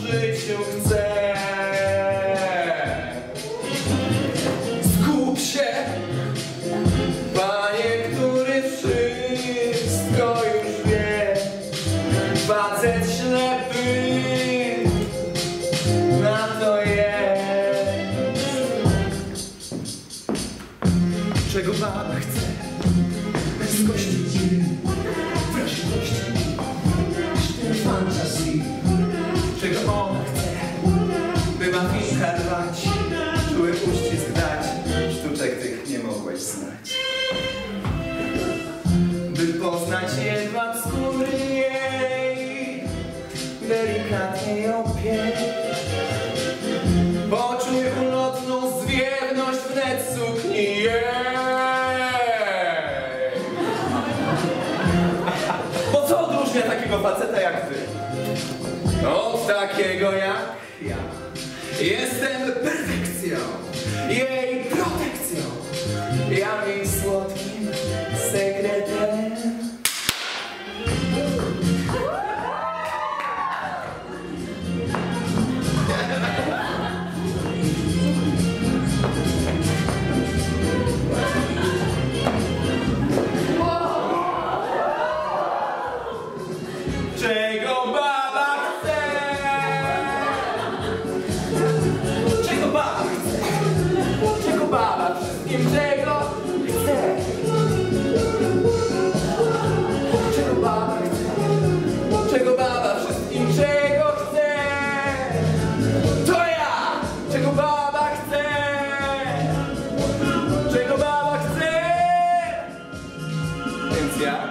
życiu chcę. Zgub się, panie, który wszystko już wie. Facet ślepy na to jest. Czego pan chce? Skościć. Jedwab skóry jej, delikatnie ją pięć. Poczuj ulotną zwiewność wnet sukni jej. Bo co odróżnia takiego faceta jak ty? Od takiego jak ja. Jestem perfekcją, jej protekcją. Czego baba chce? Czego baba chce? Czego baba wszystkim czego chce? Czego baba chce? Czego baba wszystkim czego chce? To ja! Czego baba chce? Czego baba chce? Więc ja.